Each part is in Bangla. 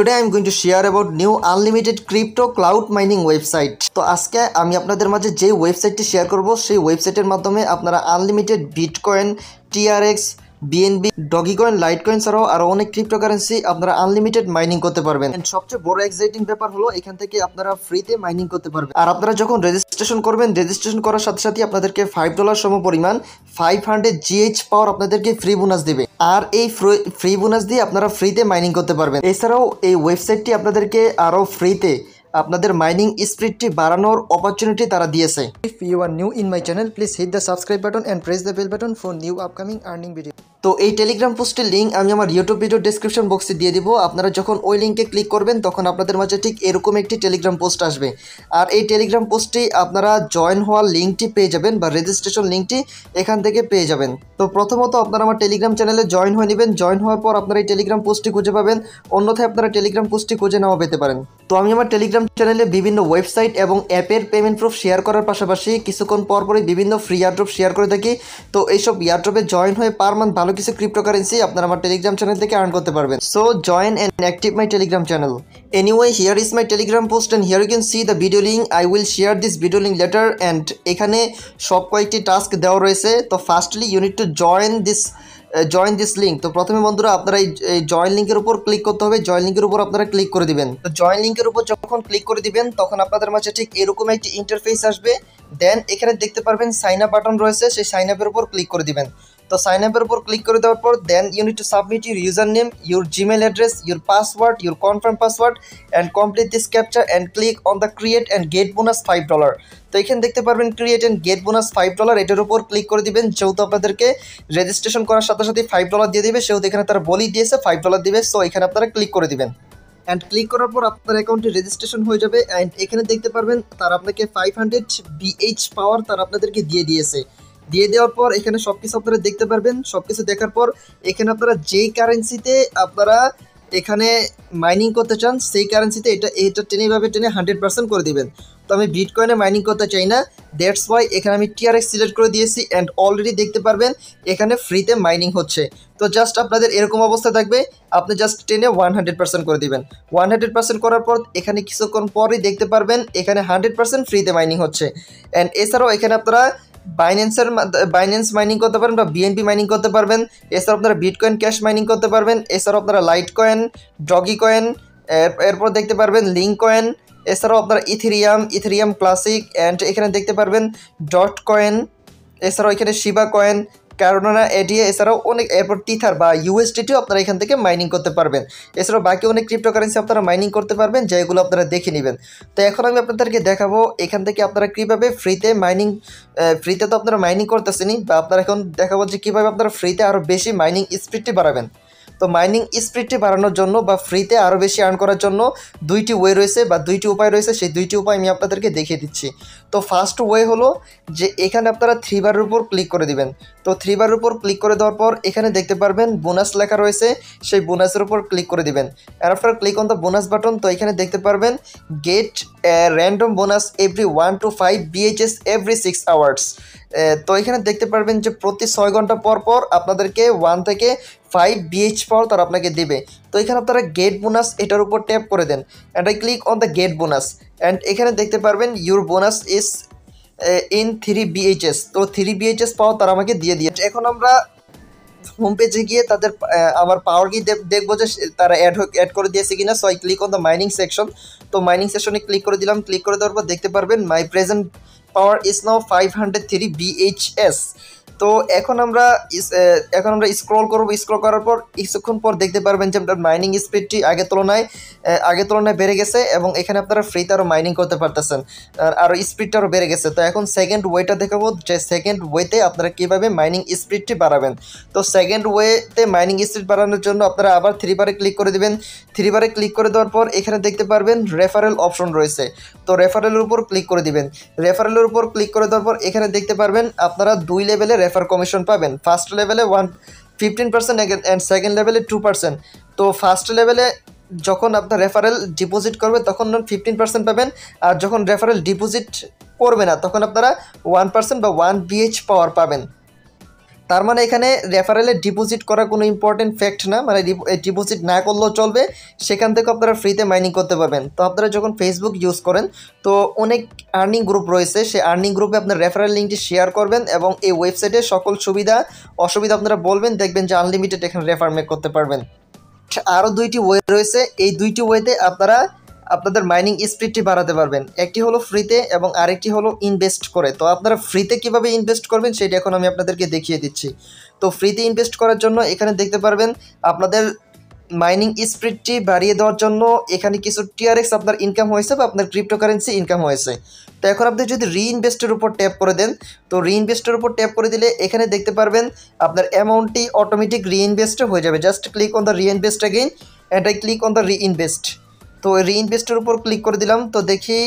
Today I am going to share about new unlimited crypto cloud mining website তো আজকে আমি আপনাদের মাঝে যে ওয়েবসাইটটি শেয়ার করব, সেই ওয়েবসাইটের মাধ্যমে আপনারা unlimited bitcoin TRX BNB doge coin lite coin ছাড়াও আরও অনেক ক্রিপ্টোকারেন্সি আপনারা আনলিমিটেড মাইনিং করতে পারবেন। সবচেয়ে বড় এক্সাইটিং ব্যাপার হলো এখান থেকে আপনারা ফ্রিতে মাইনিং করতে পারবেন। আর আপনারা যখন রেজিস্ট্রেশন করবেন রেজিস্ট্রেশন করার সাথে সাথে আপনাদেরকে ফাইভ ডলার সম পরিমাণ ফাইভ হান্ড্রেড জিএইচ পাওয়ার আপনাদেরকে ফ্রি বোনাস দেবে। আর এই ফ্রি বোনাস দিয়ে আপনারা ফ্রিতে মাইনিং করতে পারবেন। এছাড়াও এই ওয়েবসাইটটি আপনাদেরকে আরও ফ্রিতে আপনাদের মাইনিং স্পিডটি বাড়ানোর অপরচুনিটি তারা দিয়েছে। If you are new in my channel please hit the subscribe button and press the bell button for new upcoming earning video তো এই টেলিগ্রাম পোস্টের লিঙ্ক আমি আমার ইউটিউব ভিডিও ডিসক্রিপশন বক্সে দিয়ে দিব। আপনারা যখন ওই লিঙ্কে ক্লিক করবেন, তখন আপনাদের মাঝে ঠিক এরকম একটি টেলিগ্রাম পোস্ট আসবে। আর এই টেলিগ্রাম পোস্টটি আপনারা জয়েন হওয়ার লিঙ্কটি পেয়ে যাবেন বা রেজিস্ট্রেশন লিঙ্কটি এখান থেকে পেয়ে যাবেন। তো প্রথমত আপনারা আমার টেলিগ্রাম চ্যানেলে জয়েন হয়ে নেবেন। জয়েন হওয়ার পর আপনারা এই টেলিগ্রাম পোস্টটি খুঁজে পাবেন। অন্যথায় আপনারা টেলিগ্রাম পোস্টটি খুঁজে নেওয়া পেতে পারেন। তো আমি আমার টেলিগ্রাম চ্যানেলে বিভিন্ন ওয়েবসাইট এবং অ্যাপের পেমেন্ট প্রুফ শেয়ার করার পাশাপাশি কিছুক্ষণ পর পরই বিভিন্ন ফ্রি ইয়ারড্রপ শেয়ার করে থাকি। তো এইসব ইয়ারড্রপে জয়েন হয়ে পার মান্থ ভালো কিছু ক্রিপ্টোকারেন্সি আপনারা আমার টেলিগ্রাম চ্যানেল থেকে আর্ন করতে পারবেন। So join and active my Telegram channel anyway here is my Telegram post and here you can see the video link I will share this video link later and এখানে সব কয়েকটি টাস্ক দেওয়া রয়েছে। তো firstly you need to join this join this link তো প্রথমে বন্ধুরা আপনারা এই জয়েন লিঙ্কের উপর ক্লিক করতে হবে। জয়েন লিঙ্কের উপর আপনারা ক্লিক করে দিবেন। তো জয়েন লিঙ্কের উপর যখন ক্লিক করে দিবেন, তখন আপনাদের মাঝে ঠিক এরকম একটি ইন্টারফেস আসবে। দেন এখানে দেখতে পারবেন সাইন আপ বাটন রয়েছে। সেই সাইন আপের উপর ক্লিক করে দিবেন। তো সাইন আপের উপর ক্লিক করে দেওয়ার পর then you need to submit your user name your Gmail address your password your confirm password and complete this captcha and click on the create and get bonus five dollar তো এখানে দেখতে পারবেন create and get bonus five dollar এটার উপর ক্লিক করে দিবেন, যেহেতু আপনাদেরকে রেজিস্ট্রেশন করার সাথে সাথে ফাইভ ডলার দিয়ে দিবে, সেহেতু এখানে তারা বলি দিয়েছে ফাইভ ডলার দিবে সো এখানে আপনারা ক্লিক করে দিবেন। অ্যান্ড ক্লিক করার পর আপনার অ্যাকাউন্টে রেজিস্ট্রেশন হয়ে যাবে অ্যান্ড এখানে দেখতে পারবেন তারা আপনাকে ফাইভ হান্ড্রেড বিএইচ পাওয়ার তারা আপনাদেরকে দিয়ে দিয়েছে। দিয়ে দেওয়ার পর এখানে সব কিছু আপনারা দেখতে পারবেন। সব কিছু দেখার পর এখানে আপনারা যেই কারেন্সিতে আপনারা এখানে মাইনিং করতে চান, সেই কারেন্সিতে এটা এটা টেনে ভাবে টেনে হান্ড্রেড পার্সেন্ট করে দিবেন। তো আমি বিটকয়েনে মাইনিং করতে চাই না। দ্যাটস ওয়াই এখানে আমি টিআরএক্স সিলেক্ট করে দিয়েছি অ্যান্ড অলরেডি দেখতে পারবেন এখানে ফ্রিতে মাইনিং হচ্ছে। তো জাস্ট আপনাদের এরকম অবস্থা থাকবে, আপনি জাস্ট টেনে ওয়ান হান্ড্রেড পার্সেন্ট করে দিবেন। ওয়ান হান্ড্রেড পার্সেন্ট করার পর এখানে কিছুক্ষণ পরই দেখতে পারবেন এখানে হান্ড্রেড পার্সেন্ট ফ্রিতে মাইনিং হচ্ছে। অ্যান্ড এছাড়াও এখানে আপনারা বাইন্যান্সের বাইন্যান্স মাইনিং করতে পারেন বা বিএনপি মাইনিং করতে পারবেন। এছাড়াও আপনারা বিটকয়েন ক্যাশ মাইনিং করতে পারবেন। এছাড়াও আপনারা লাইট কয়েন ডগি কয়েন এরপর দেখতে পারবেন লিঙ্ক কয়েন এছাড়াও আপনারা ইথেরিয়াম ইথেরিয়াম ক্লাসিক অ্যান্ড এখানে দেখতে পারবেন ডট কয়েন এছাড়াও এখানে শিবা কয়েন ক্যারোনা এডিএ এছাড়াও অনেক এরপর টিথার বা ইউএসডিটিও আপনারা এখান থেকে মাইনিং করতে পারবেন। এছাড়াও বাকি অনেক ক্রিপ্টোকারেন্সি আপনারা মাইনিং করতে পারবেন, যেগুলো আপনারা দেখে নেবেন। তো এখন আমি আপনাদেরকে দেখাবো, এখান থেকে আপনারা কীভাবে ফ্রিতে মাইনিং ফ্রিতে তো আপনারা মাইনিং করতেছেনি বা আপনারা এখন দেখাবো যে কীভাবে আপনারা ফ্রিতে আরও বেশি মাইনিং স্পিডটি বাড়াবেন। তো মাইনিং স্পিডটি বাড়ানোর জন্য বা ফ্রিতে আরও বেশি আর্ন করার জন্য দুইটি ওয়ে রয়েছে বা দুইটি উপায় রয়েছে, সেই দুইটি উপায় আমি আপনাদেরকে দেখিয়ে দিচ্ছি। তো ফার্স্ট ওয়ে হলো যে এখানে আপনারা থ্রি বারের উপর ক্লিক করে দিবেন। তো থ্রি বারের উপর ক্লিক করে দেওয়ার পর এখানে দেখতে পারবেন বোনাস লেখা রয়েছে, সেই বোনাসের উপর ক্লিক করে দিবেন। And after click on the bonus button তো এখানে দেখতে পারবেন get random bonus every one two five BHS every six hours তো এখানে দেখতে পারবেন যে প্রতি ছয় ঘণ্টা পর পর আপনাদেরকে ওয়ান থেকে ফাইভ বিএইচ পাওয়ার তারা আপনাকে দেবে। তো এখানে আপনারা গেট বোনাস এটার উপর ট্যাপ করে দেন। And I click on the get bonus and এখানে দেখতে পারবেন your bonus is in three BHS তো থ্রি বিএইচএস পাওয়ার তারা আমাকে দিয়ে দিয়েছে এখন আমরা হোম পেজে গিয়ে তাদের আমার পাওয়ার কি দেখব যে তারা অ্যাড অ্যাড করে দিয়েছে কিনা। So I click on the mining section তো মাইনিং সেকশনে ক্লিক করে দিলাম। ক্লিক করে দেওয়ার পর দেখতে পারবেন my present power is now five hundred three BHS তো এখন আমরা এখন আমরা স্ক্রল করব স্ক্রল করার পর কিছুক্ষণ পর দেখতে পারবেন যে আপনার মাইনিং স্পিডটি আগের তুলনায় আগের তুলনায় বেড়ে গেছে এবং এখানে আপনারা ফ্রিতে আরও মাইনিং করতে পারতেছেন। আরও স্পিডটা আরও বেড়ে গেছে। তো এখন সেকেন্ড ওয়েটা দেখাবো যে সেকেন্ড ওয়েতে আপনারা কীভাবে মাইনিং স্পিডটি বাড়াবেন। তো সেকেন্ড ওয়েতে মাইনিং স্পিড বাড়ানোর জন্য আপনারা আবার থ্রি বারে ক্লিক করে দেবেন। থ্রি বারে ক্লিক করে দেওয়ার পর এখানে দেখতে পারবেন রেফারেল অপশন রয়েছে। তো রেফারেলের উপর ক্লিক করে দিবেন। রেফারেলের উপর ক্লিক করে দেওয়ার পর এখানে দেখতে পারবেন আপনারা দুই লেভেলে রেফার কমিশন পাবেন। ফার্স্ট লেভেলে one fifteen percent and second লেভেলে টু পার্সেন্ট তো ফার্স্ট লেভেলে যখন আপনার রেফারেল ডিপোজিট করবে, তখন ফিফটিন পার্সেন্ট পাবেন। আর যখন রেফারেল ডিপোজিট করবে না, তখন আপনারা ওয়ান পার্সেন্ট বা ওয়ান বিএইচ পাওয়ার পাবেন। তার মানে এখানে রেফারেলে ডিপোজিট করা কোনো ইম্পর্টেন্ট ফ্যাক্ট না মানে ডিপোজিট না করলেও চলবে, সেখান থেকে আপনারা ফ্রিতে মাইনিং করতে পারবেন। তো আপনারা যখন ফেসবুক ইউজ করেন, তো অনেক আর্নিং গ্রুপ রয়েছে, সেই আর্নিং গ্রুপে আপনার রেফারেল লিঙ্কটি শেয়ার করবেন এবং এই ওয়েবসাইটে সকল সুবিধা, অসুবিধা আপনারা বলবেন, দেখবেন যে আনলিমিটেড এখানে রেফার মেক করতে পারবেন। আরও দুইটি ওয়ে রয়েছে, এই দুইটি ওয়েতে আপনারা আপনাদের মাইনিং স্পিডটি বাড়াতে পারবেন। একটি হলো ফ্রিতে এবং আরেকটি হলো ইনভেস্ট করে। তো আপনারা ফ্রিতে কীভাবে ইনভেস্ট করবেন সেটা এখন আমি আপনাদেরকে দেখিয়ে দিচ্ছি। তো ফ্রিতে ইনভেস্ট করার জন্য এখানে দেখতে পারবেন আপনাদের মাইনিং স্পিডটি বাড়িয়ে দেওয়ার জন্য এখানে কিছু টিআরএক্স আপনার ইনকাম হয়েছে বা আপনার ক্রিপ্টোকারেন্সি ইনকাম হয়েছে। তো এখন আপনি যদি রিইনভেস্টের উপর ট্যাপ করে দেন, তো রিইনভেস্টের উপর ট্যাপ করে দিলে এখানে দেখতে পারবেন আপনার অ্যামাউন্টটি অটোমেটিক রিইনভেস্ট হয়ে যাবে। Just click on the reinvest again and I click on the reinvest তো রিইনভেস্টের উপর ক্লিক করে দিলাম। তো দেখি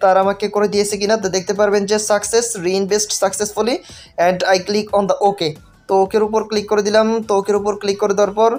তার আমাকে করে দিয়েছে কিনা। তো দেখতে পারবেন যে success reinvest successfully and I click on the okay তো ওকের উপর ক্লিক করে দিলাম। তো ওকের উপর ক্লিক করে দেওয়ার পর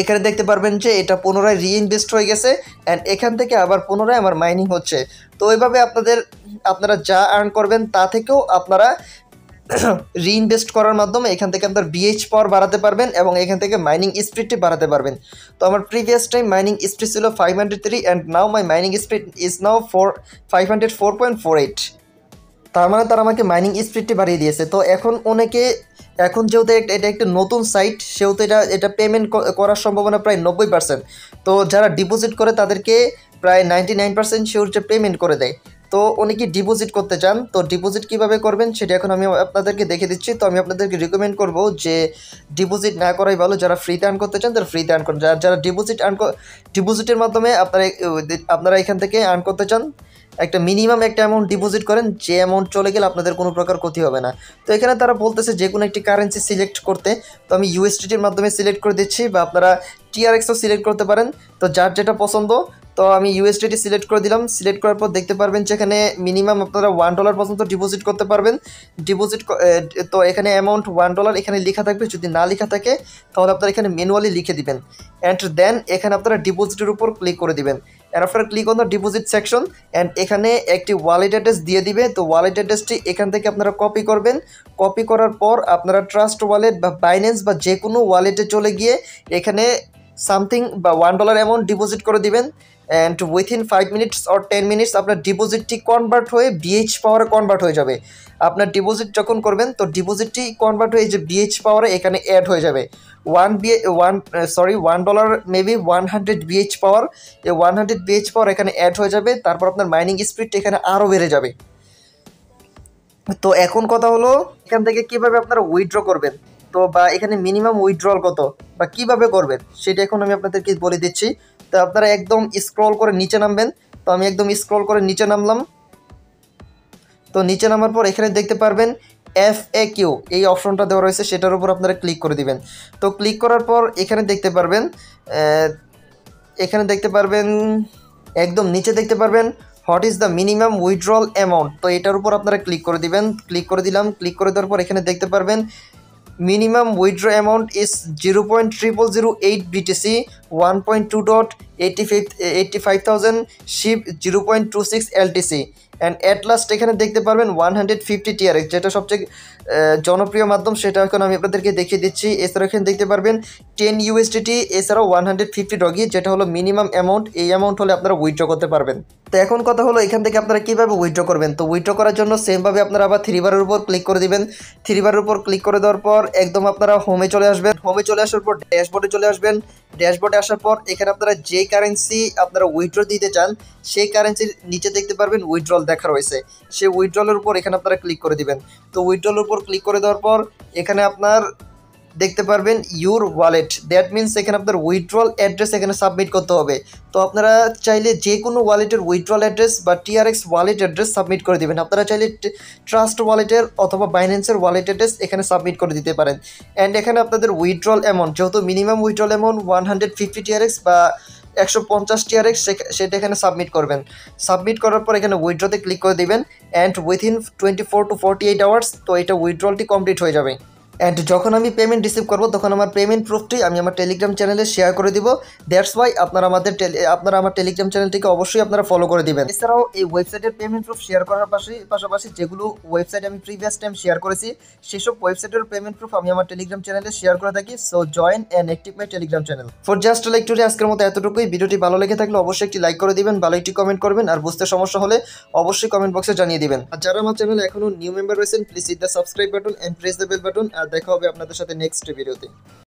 এখানে দেখতে পারবেন যে এটা পুনরায় রিইনভেস্ট হয়ে গেছে অ্যান্ড এখান থেকে আবার পুনরায় আমার মাইনিং হচ্ছে। তো এইভাবে আপনাদের, আপনারা যা আর্ন করবেন তা থেকেও আপনারা রিইনভেস্ট করার মাধ্যমে এখান থেকে আপনার বিএইচ পাওয়ার বাড়াতে পারবেন এবং এখান থেকে মাইনিং স্পিডটি বাড়াতে পারবেন। তো আমার প্রিভিয়াস টাইম মাইনিং স্পিড ছিল five hundred three and now my mining speed is now four five hundred four point four eight তার মানে তারা আমাকে মাইনিং স্পিডটি বাড়িয়ে দিয়েছে। তো এখন অনেকে, এখন যেহেতু এটা একটা নতুন সাইট সেহেতু এটা এটা পেমেন্ট করার সম্ভাবনা প্রায় নব্বই পার্সেন্ট তো যারা ডিপোজিট করে তাদেরকে প্রায় নাইনটি নাইন পার্সেন্ট যে পেমেন্ট করে দেয়। তো উনি কি ডিপোজিট করতে চান? তো ডিপোজিট কীভাবে করবেন সেটা এখন আমি আপনাদেরকে দেখে দিচ্ছি। তো আমি আপনাদেরকে রিকমেন্ড করব যে ডিপোজিট না করাই ভালো। যারা ফ্রিতে আর্ন করতে চান, তারা ফ্রিতে আর্ন করেন। যারা যারা ডিপোজিট আর্ন ডিপোজিটের মাধ্যমে আপনারা আপনারা এখান থেকে আর্ন করতে চান, একটা মিনিমাম একটা অ্যামাউন্ট ডিপোজিট করেন, যে অ্যামাউন্ট চলে গেলে আপনাদের কোনো প্রকার ক্ষতি হবে না। তো এখানে তারা বলতেছে যে কোনো একটি কারেন্সি সিলেক্ট করতে। তো আমি ইউএসডিটির মাধ্যমে সিলেক্ট করে দিচ্ছি বা আপনারা টিআরএক্সও সিলেক্ট করতে পারেন। তো যার যেটা পছন্দ তো আমি ইউএসডিটি সিলেক্ট করে দিলাম। সিলেক্ট করার পর দেখতে পারবেন যে এখানে মিনিমাম আপনারা ওয়ান ডলার পর্যন্ত ডিপোজিট করতে পারবেন। ডিপোজিট তো এখানে অ্যামাউন্ট ওয়ান ডলার এখানে লেখা থাকবে। যদি না লেখা থাকে, তাহলে আপনারা এখানে ম্যানুয়ালি লিখে দিবেন। অ্যান্ড দেন এখানে আপনারা ডিপোজিটের উপর ক্লিক করে দিবেন। And after click on the deposit section and এখানে একটি ওয়ালেট অ্যাড্রেস দিয়ে দিবে। তো ওয়ালেট অ্যাড্রেসটি এখান থেকে আপনারা কপি করবেন। কপি করার পর আপনারা ট্রাস্ট ওয়ালেট বা বাইন্যান্স বা যে কোনো ওয়ালেটে চলে গিয়ে এখানে সামথিং বা ওয়ান ডলার অ্যামাউন্ট ডিপোজিট করে দিবেন। And within five minutes or ten minutes আপনার ডিপোজিটটি কনভার্ট হয়ে বিএইচ পাওয়ারে কনভার্ট হয়ে যাবে। আপনার ডিপোজিট যখন করবেন, তো ডিপোজিটটি কনভার্ট হয়ে যে বিএইচ পাওয়ারে এখানে অ্যাড হয়ে যাবে। One B one sorry one dollar maybe one hundred BH power এই ওয়ান হান্ড্রেড বিএইচ পাওয়ার এখানে অ্যাড হয়ে যাবে, তারপর আপনার মাইনিং স্পিডটা এখানে আরও বেড়ে যাবে। তো এখন কথা হলো, এখান থেকে কীভাবে আপনারা উইথড্র করবেন? তো বা এখানে মিনিমাম উইথড্রল কত? বা কীভাবে করবেন? সেটা এখন আমি আপনাদেরকে বলে দিচ্ছি। তো আপনারা একদম স্ক্রল করে নিচে নামবেন। তো আমি একদম স্ক্রল করে নিচে নামলাম। তো নিচে নামার পর এখানে দেখতে পারবেন এফ এ কিউ এই অপশনটা দেওয়া রয়েছে, সেটার উপর আপনারা ক্লিক করে দিবেন। তো ক্লিক করার পর এখানে দেখতে পারবেন এখানে দেখতে পারবেন, একদম নিচে দেখতে পারবেন what is the minimum withdrawal amount তো এটার উপর আপনারা ক্লিক করে দিবেন ক্লিক করে দিলাম ক্লিক করে দেওয়ার পর এখানে দেখতে পারবেন minimum withdraw amount is 0.3008 BTC 1.285, 85,000 ship 0.26 LTC and at last এখানে দেখতে পারবেন ওয়ান হান্ড্রেড ফিফটি টিআরএক্স যেটা সবচেয়ে জনপ্রিয় মাধ্যম, সেটা এখন আমি আপনাদেরকে দেখিয়ে দিচ্ছি। এছাড়াও এখানে দেখতে পারবেন টেন ইউএসডিটি এছাড়াও ওয়ান হান্ড্রেড ফিফটি ডগি যেটা হলো মিনিমাম অ্যামাউন্ট এই অ্যামাউন্ট হলে আপনারা উইথড্র করতে পারবেন। তো এখন কথা হলো এখান থেকে আপনারা কীভাবে উইথড্র করবেন? তো উইথড্র করার জন্য সেমভাবে আপনারা আবার থ্রি বারের উপর ক্লিক করে দিবেন। থ্রি বারের উপর ক্লিক করে দেওয়ার পর একদম আপনারা হোমে চলে আসবেন। হোমে চলে আসার পর ড্যাশবোর্ডে চলে আসবেন। ড্যাশবোর্ডে আসার পর এখানে আপনারা যে কারেন্সি আপনারা উইথড্র দিতে চান, সেই কারেন্সির নিচে দেখতে পারবেন উইথড্রল দেখা রয়েছে। সেই উইথড্রলের উপর এখানে আপনারা ক্লিক করে দিবেন। তো উইথড্রলের উপর ক্লিক করে দেওয়ার পর এখানে আপনার দেখতে পারবেন ইউর ওয়ালেট দ্যাট মিনস এখানে আপনার উইথড্রল অ্যাড্রেস এখানে সাবমিট করতে হবে। তো আপনারা চাইলে যে কোনো ওয়ালেটের উইথড্রল অ্যাড্রেস বা টিআরএক্স ওয়ালেট অ্যাড্রেস সাবমিট করে দেবেন। আপনারা চাইলে ট্রাস্ট ওয়ালেটের অথবা বাইন্যান্সের ওয়ালেট অ্যাড্রেস এখানে সাবমিট করে দিতে পারেন। অ্যান্ড এখানে আপনাদের উইথড্রল অ্যামাউন্ট যেহেতু minimum withdrawal amount one hundred fifty TRX বা একশো পঞ্চাশ টিআরএক্স সেটা এখানে সাবমিট করবেন। সাবমিট করার পর এখানে উইথড্রতে ক্লিক করে দিবেন। And within twenty four to forty eight hours তো এটা উইথড্রলটি কমপ্লিট হয়ে যাবে। অ্যান্ড যখন আমি পেমেন্ট রিসিভ করব, তখন আমার পেমেন্ট প্রুফটি আমি আমার টেলিগ্রাম চ্যানেলে শেয়ার করে দিব। দ্যাটস ওয়াই আপনারা আমাদের আপনারা আমার টেলিগ্রাম চ্যানেলটিকে অবশ্যই আপনারা ফলো করে দিবেন। এছাড়াও এই ওয়েবসাইটের পেমেন্ট প্রুফ শেয়ার করার পাশে পাশাপাশি যেগুলো ওয়েবসাইট আমি প্রিভিয়াস টাইম শেয়ার করেছি, সেসব ওয়েবসাইটের পেমেন্ট প্রুফ আমি আমার টেলিগ্রাম চ্যানেলে শেয়ার করে থাকি। So join and active my Telegram channel for just like today আজকের মতো এতটুকুই। ভিডিওটি ভালো লেগে থাকলে অবশ্যই একটি লাইক করে দিবেন, ভালো একটি কমেন্ট করবেন, আর বুঝতে সমস্যা হলে অবশ্যই কমেন্ট বক্সে জানিয়ে দিবেন। আর যারা আমার চ্যানেলে এখনও নিউ মেম্বার রয়েছেন please hit the subscribe button and press the bell button আর দেখা হবে আপনাদের সাথে নেক্সট ভিডিওতে